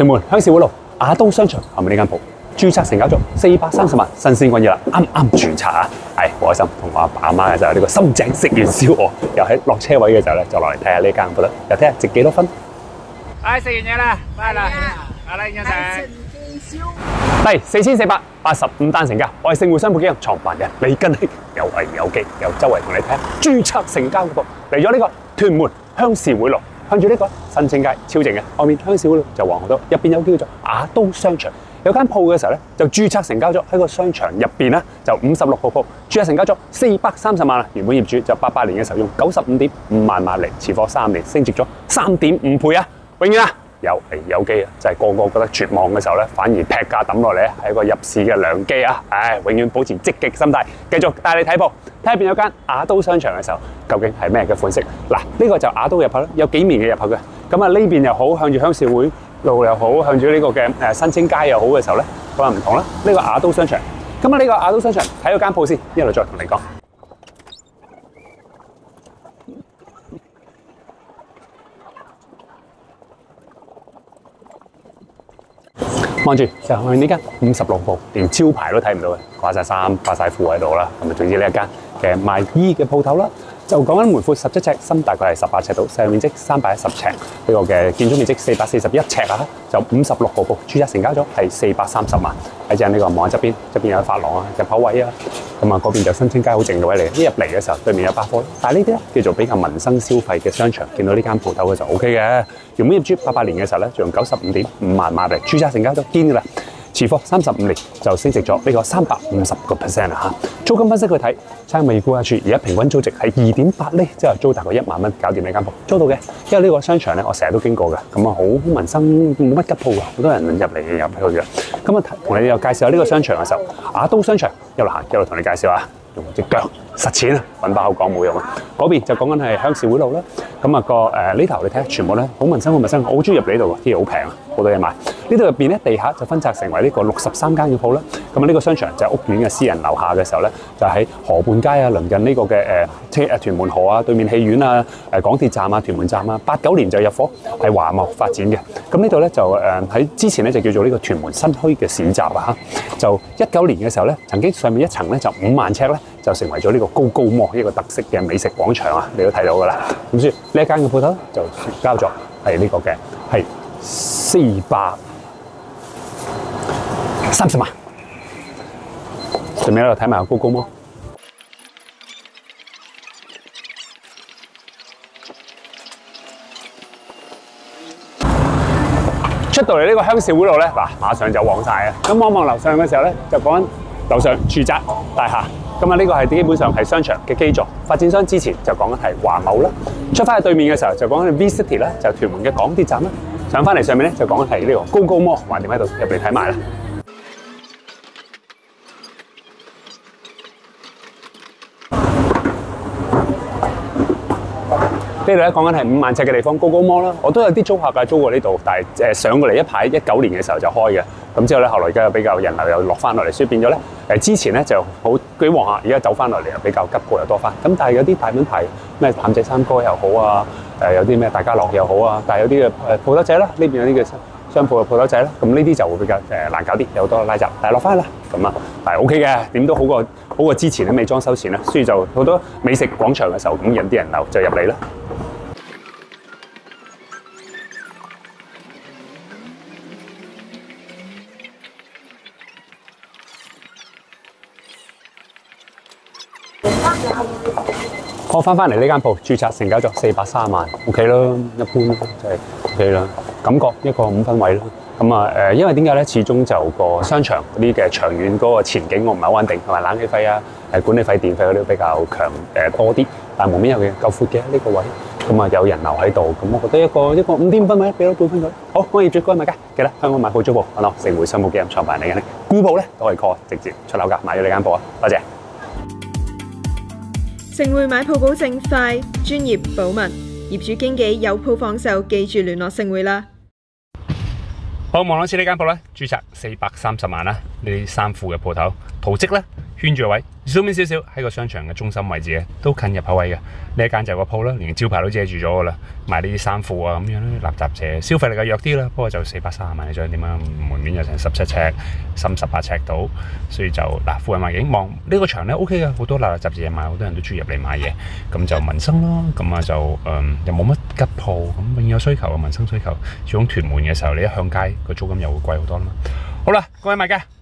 屯門鄉市會路亞都商場後面呢間鋪，註冊成交咗四百三十萬，新鮮滾熱啦，啱啱註冊啊！係好開心，同我阿爸阿媽嘅就係呢個心井食完燒鵝，又喺落車位嘅時候咧，就落嚟睇下呢間鋪啦，又睇下值幾多分。唉，食完嘢啦，拜啦，阿靚欣食。第四千四百八十五單成交，我係盛匯商鋪基金創辦人李根興，有危有機，有周圍同你睇下註冊成交嗰個嚟咗呢個屯門鄉事會路，向住呢個新青街超正嘅，外面鄉事會路就黄河多，入邊有叫做亞都商場。有間鋪嘅時候咧，就註冊成交咗喺個商場入面咧，就五十六號鋪，註冊成交咗四百三十萬啦。原本業主就八八年嘅時候用九十五點五萬買嚟，持貨三年升值咗三點五倍啊！永遠啊！有危有機啊！就係、個個覺得絕望嘅時候咧，反而劈價抌落嚟咧，係一個入市嘅良機啊！唉，永遠保持積極心態，繼續帶你睇鋪，睇下邊有間亞都商場嘅時候，究竟係咩嘅款式？嗱，呢個就亞都入口啦，有幾面嘅入口嘅。咁啊，呢邊又好，向住鄉事會路又好，向住呢個嘅誒新青街又好嘅時候咧，咁啊唔同啦。呢、個亞都商場，咁啊呢個亞都商場睇咗間鋪先，一路再同你講。望住就係呢間五十六號，連招牌都睇唔到嘅，掛晒衫、掛晒褲喺度啦。咁啊，總之呢一間嘅賣衣嘅鋪頭啦，就講緊門闊十七尺，深大概係十八尺度，細面積三百一十尺，呢個嘅建築面積四百四十一尺啊，就五十六號鋪，註冊成交咗係四百三十萬。喺正呢個望喺側邊，側邊有發廊啊、入口位啊，咁啊嗰邊就新青街好靜嘅位嚟。一入嚟嘅時候，對面有百貨，但係呢啲咧叫做比較民生消費嘅商場，見到呢間鋪頭嘅就 O K 嘅。原本業主八八年嘅時候咧，就用九十五點五萬買嚟，註冊成交咗堅嘅啦。持貨三十五年就升值咗呢個三百五十個 percent 啦嚇。租金分析去睇，差未估下住而家平均租值係二點八厘，即係租大概一萬蚊搞掂呢間鋪，租到嘅。因為呢個商場咧，我成日都經過嘅，咁啊好民生冇乜吉鋪啊，好多人入嚟入去嘅。咁啊同你又介紹下呢個商場嘅時候，亞都商場一路行一路同你介紹啊。用隻腳實踐啊，揾把口講冇用啊！嗰邊就講緊係鄉市會路啦。咁啊個誒呢頭你睇下，全部咧好民生好民生，我好中意入嚟呢度啲嘢好平啊，好多嘢買。呢度入邊咧地下就分拆成為呢個六十三間嘅鋪啦。咁啊呢個商場就係屋苑嘅私人樓下嘅時候咧，就喺河畔街啊，鄰近呢個嘅誒車誒屯門河啊，對面戲院啊，誒港鐵站啊，屯門站啊，八九年就入伙係華茂發展嘅。咁呢度咧就誒喺之前咧就叫做呢個屯門新墟嘅市集啊，就一九年嘅時候咧，曾經上面一層咧就五萬尺咧。就成為咗呢個高高摩一個特色嘅美食廣場啊！你都睇到噶啦。咁所以呢一間嘅鋪頭就交咗係呢個嘅係四百三十萬。順便喺度睇埋個高高摩。出到嚟呢個鄉事會路咧，嗱，馬上就旺晒啊！咁望望樓上嘅時候咧，就講緊樓上住宅大廈。咁啊，呢個係基本上係商場嘅基座。發展商之前就講緊係華茂啦，出翻去對面嘅時候就講緊 V City 啦，就屯門嘅港鐵站啦。上翻嚟上面咧就講緊係呢個高高摩，橫掂喺度入嚟睇埋啦。呢度咧講緊係五萬尺嘅地方，高高摩啦。我都有啲租客嘅，租過呢度，但係誒上過嚟一排，一九年嘅時候就開嘅。咁之後咧，後來而家又比較人流又落翻落嚟，所以變咗咧誒之前咧就好幾旺下，而家走翻落嚟又比較急過又多翻。咁但係有啲大品牌咩淡仔三哥又好啊，誒有啲咩大家樂又好啊，但係有啲嘅誒鋪頭仔啦，呢邊有啲嘅商鋪嘅鋪頭仔啦，咁呢啲就會比較誒難搞啲，有好多拉閘，但係落翻啦，咁啊，但係 O K 嘅，點都好過好過之前都未裝修前啦，所以就好多美食廣場嘅時候咁引啲人流就入嚟啦。我翻翻嚟呢間鋪，註冊成交咗四百三萬，OK 啦，一般就係 OK 啦，感覺一個五分位啦。咁啊誒，因為點解咧？始終就個商場嗰啲嘅長遠嗰個前景我唔係好穩定，同埋冷氣費啊、誒管理費、電費嗰啲比較強誒多啲。但係門面有嘅夠闊嘅呢個位，咁啊有人流喺度，咁我覺得一個一個五點五分位，俾多半分佢。好，我業主該買家，記得香港買鋪租鋪，好咯，盛匯商務基金創辦人嚟嘅咧，沽鋪咧都可以 call 直接出樓價買咗呢間鋪啊，多謝。盛匯買鋪保證快、專業、保密，业主经纪有铺放售，记住联络盛会啦。好，望落去呢间铺咧，注册四百三十万啦，呢三户嘅铺头，图积咧。圈住位 zoom in 少少喺個商場嘅中心位置咧，都近入口位嘅。呢一間就有個鋪啦，連招牌都遮住咗噶啦，卖呢啲衫褲啊咁樣咧，垃圾者消費力又弱啲啦，不過就四百三十萬一張點啊，門面有成十七尺，深十八尺到，所以就嗱附近环境望呢個場咧 OK 嘅，好多垃垃雜雜嘢買，好多人都中意入嚟買嘢，咁就民生咯，咁啊就诶、又冇乜吉鋪，咁永有需求嘅民生需求，始終屯門嘅時候你一向街個租金又會貴好多啦嘛。好啦，各位買家。